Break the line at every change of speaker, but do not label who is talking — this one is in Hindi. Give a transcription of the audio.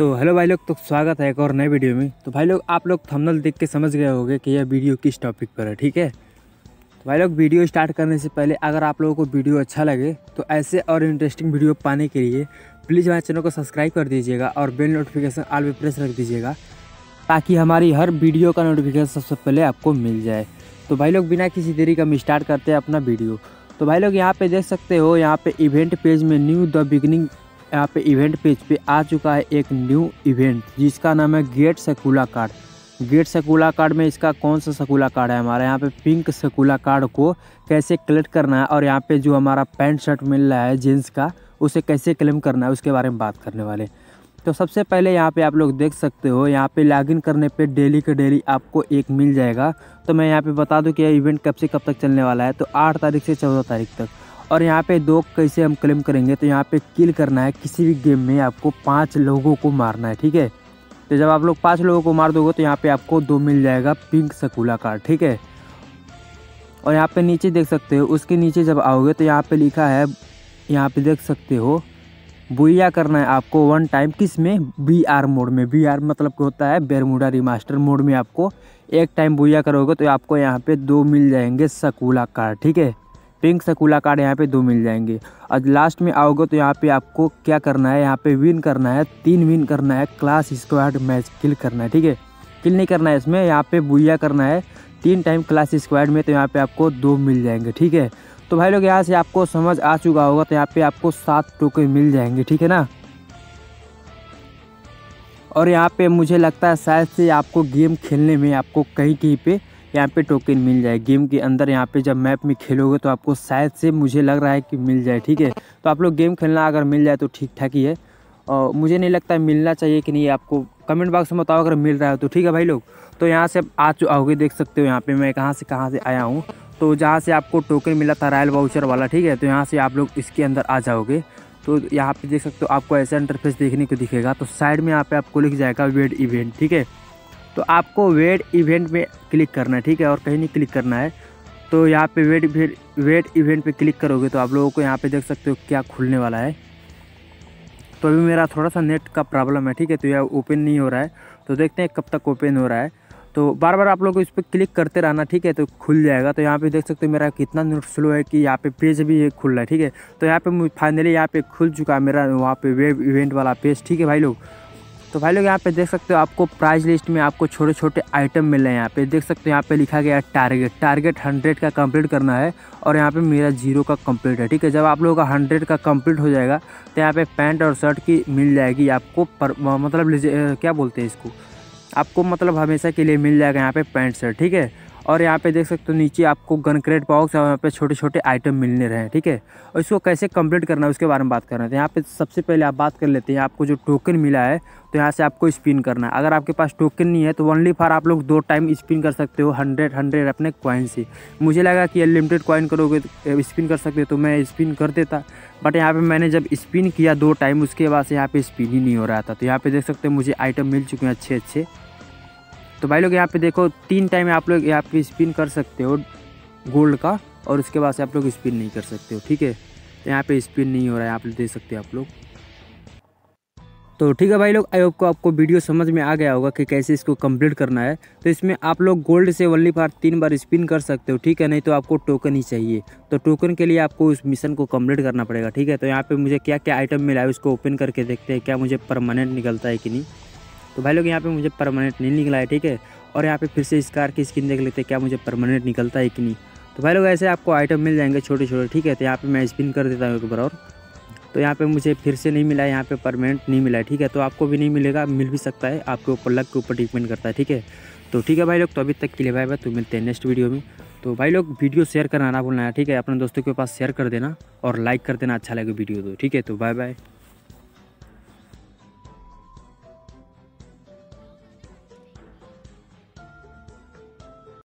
तो हेलो भाई लोग तो स्वागत है एक और नए वीडियो में। तो भाई लोग, आप लोग थंबनेल देख के समझ गए होंगे कि यह वीडियो किस टॉपिक पर है, ठीक है? तो भाई लोग, वीडियो स्टार्ट करने से पहले अगर आप लोगों को वीडियो अच्छा लगे तो ऐसे और इंटरेस्टिंग वीडियो पाने के लिए प्लीज़ हमारे चैनल को सब्सक्राइब कर दीजिएगा और बेल नोटिफिकेशन आल पे प्रेस रख दीजिएगा, ताकि हमारी हर वीडियो का नोटिफिकेशन सबसे पहले आपको मिल जाए। तो भाई लोग, बिना किसी देरी का हम स्टार्ट करते हैं अपना वीडियो। तो भाई लोग, यहाँ पे देख सकते हो, यहाँ पे इवेंट पेज में न्यू द बिगनिंग यहाँ पे इवेंट पेज पे आ चुका है एक न्यू इवेंट जिसका नाम है गेट सकूला कार्ड गेट सकूला कार्ड में इसका कौन सा सकूला कार्ड है हमारा? यहाँ पे पिंक सकूला कार्ड को कैसे कलेक्ट करना है और यहाँ पे जो हमारा पैंट शर्ट मिल रहा है जीन्स का, उसे कैसे क्लेम करना है, उसके बारे में बात करने वाले तो सबसे पहले यहाँ पे आप लोग देख सकते हो, यहाँ पे लॉगिन करने पे डेली के डेली आपको एक मिल जाएगा। तो मैं यहाँ पे बता दूँ कि यह इवेंट कब से कब तक चलने वाला है तो आठ तारीख से चौदह तारीख तक। और यहाँ पे दो कैसे हम क्लेम करेंगे तो यहाँ पे किल करना है किसी भी गेम में आपको पाँच लोगों को मारना है, ठीक है? तो जब आप लोग पाँच लोगों को मार दोगे तो यहाँ पे आपको दो मिल जाएगा पिंक सकूला कार्ड ठीक है? और यहाँ पे नीचे देख सकते हो, उसके नीचे जब आओगे तो यहाँ पे लिखा है, यहाँ पे देख सकते हो, बुइया करना है आपको वन टाइम किसमें? बी आर मोड में। बी आर मतलब क्या होता है बेरमुडा रिमास्टर मोड में आपको एक टाइम बुइया करोगे तो आपको यहाँ पे दो मिल जाएँगे सकूला कार्ड ठीक है? पिंक सकूला कार्ड यहाँ पे दो मिल जाएँगे। और लास्ट में आओगे तो यहाँ पे आपको क्या करना है? यहाँ पे विन करना है, तीन विन करना है क्लास स्क्वाड मैच किल करना है, ठीक है? किल नहीं करना है इसमें, यहाँ पे बुइया करना है, तीन टाइम क्लास स्क्वाड में तो यहाँ पे आपको दो मिल जाएँगे, ठीक है? तो भाई लोग, यहाँ से आपको समझ आ चुका होगा तो यहाँ पे आपको सात टोकन मिल जाएँगे, ठीक है ना? और यहाँ पे मुझे लगता है शायद से आपको गेम खेलने में, आपको कहीं कहीं पे यहाँ पे टोकन मिल जाए। गेम के अंदर यहाँ पे जब मैप में खेलोगे तो आपको शायद से मुझे लग रहा है कि मिल जाए, ठीक है? तो आप लोग गेम खेलना अगर मिल जाए तो ठीक ठाक ही है। और मुझे नहीं लगता है मिलना चाहिए कि नहीं, आपको कमेंट बॉक्स में बताओ अगर मिल रहा है तो ठीक है भाई लोग? तो यहाँ से आ आओगे, देख सकते हो यहाँ पे मैं कहाँ से कहाँ से आया हूँ। तो जहाँ से आपको टोकन मिला था रॉयल वाउचर वाला, ठीक है? तो यहाँ से आप लोग इसके अंदर आ जाओगे। तो यहाँ पे देख सकते हो आपको ऐसा इंटरफेस देखने को दिखेगा। तो साइड में यहाँ पे आपको लिख जाएगा वेड इवेंट ठीक है? तो आपको वेड इवेंट में क्लिक करना है, ठीक है? और कहीं नहीं क्लिक करना है तो यहाँ पे वेड वेड इवेंट पे क्लिक करोगे तो आप लोगों को यहाँ पे देख सकते हो क्या खुलने वाला है। तो अभी मेरा थोड़ा सा नेट का प्रॉब्लम है, ठीक है? तो यह ओपन नहीं हो रहा है तो देखते हैं कब तक ओपन हो रहा है। तो बार बार आप लोग इस पर क्लिक करते रहना, ठीक है? तो खुल जाएगा। तो यहाँ पे देख सकते हो मेरा कितना नेट स्लो है कि यहाँ पे पेज भी खुल रहा है, ठीक है? तो यहाँ पे फाइनली यहाँ पे खुल चुका है मेरा वहाँ पे वेब इवेंट वाला पेज, ठीक है भाई लोग? तो भाई लोग, यहाँ पे देख सकते हो आपको प्राइस लिस्ट में आपको छोटे छोटे आइटम मिल रहे हैं यहाँ पे। देख सकते हो यहाँ पे लिखा गया है टारगेट टारगेट हंड्रेड का कंप्लीट करना है और यहाँ पे मेरा ज़ीरो का कंप्लीट है, ठीक है? जब आप लोगों का हंड्रेड का कंप्लीट हो जाएगा तो यहाँ पे पैंट और शर्ट की मिल जाएगी आपको पर मतलब क्या बोलते हैं इसको? आपको मतलब हमेशा के लिए मिल जाएगा यहाँ पे पैंट शर्ट ठीक है? और यहाँ पे देख सकते हो नीचे आपको गन क्रेट बॉक्स और यहाँ पे छोटे छोटे आइटम मिलने रहे हैं, ठीक है? और इसको कैसे कंप्लीट करना है उसके बारे में बात कर रहे हैं। तो यहाँ पे सबसे पहले आप बात कर लेते हैं, आपको जो टोकन मिला है तो यहाँ से आपको स्पिन करना है। अगर आपके पास टोकन नहीं है तो ओनली फार आप लोग दो टाइम स्पिन कर सकते हो हंड्रेड हंड्रेड अपने कॉइन से। मुझे लगा कि अनलिमिटेड कॉइन करोगे तो स्पिन कर सकते तो मैं स्पिन कर देता। बट यहाँ पे मैंने जब स्पिन किया दो टाइम उसके बाद से यहाँ पे स्पिन ही नहीं हो रहा था। तो यहाँ पे देख सकते हो मुझे आइटम मिल चुके हैं अच्छे अच्छे तो भाई लोग, यहाँ पे देखो, तीन टाइम आप लोग यहाँ पे स्पिन कर सकते हो गोल्ड का, और उसके बाद से आप लोग स्पिन नहीं कर सकते हो, ठीक है? तो यहाँ पे स्पिन नहीं हो रहा है आप दे सकते हो आप लोग। तो ठीक है भाई लोग आई होप को आपको वीडियो समझ में आ गया होगा कि कैसे इसको कंप्लीट करना है। तो इसमें आप लोग गोल्ड से ओनली फार तीन बार स्पिन कर सकते हो, ठीक है? नहीं तो आपको टोकन ही चाहिए। तो टोकन के लिए आपको उस मिशन को कंप्लीट करना पड़ेगा, ठीक है? तो यहाँ पे मुझे क्या क्या आइटम मिला है, उसको ओपन करके देखते हैं, क्या मुझे परमानेंट निकलता है कि नहीं। तो भाई लोग, यहाँ पे मुझे परमानेंट नहीं निकला है, ठीक है? और यहाँ पे फिर से इस कार की स्किन देख लेते हैं, क्या मुझे परमानेंट निकलता है कि नहीं। तो भाई लोग, ऐसे आपको आइटम मिल जाएँगे छोटे छोटे ठीक है? तो यहाँ पे मैं स्पिन कर देता हूँ एक बार और। तो यहाँ पे मुझे फिर से नहीं मिला है, यहाँ पे परमानेंट नहीं मिला है, ठीक है? तो आपको भी नहीं मिलेगा, मिल भी सकता है, आपके ऊपर लक के ऊपर डिपेंड करता है, ठीक है? तो ठीक है भाई लोग तो अभी तक के लिए भाई भाई तो मिलते हैं नेक्स्ट वीडियो में। तो भाई लोग वीडियो शेयर करना ना भूलना है ठीक है? अपने दोस्तों के पास शेयर कर देना और लाइक कर देना अच्छा लगे वीडियो तो ठीक है? तो बाय बाय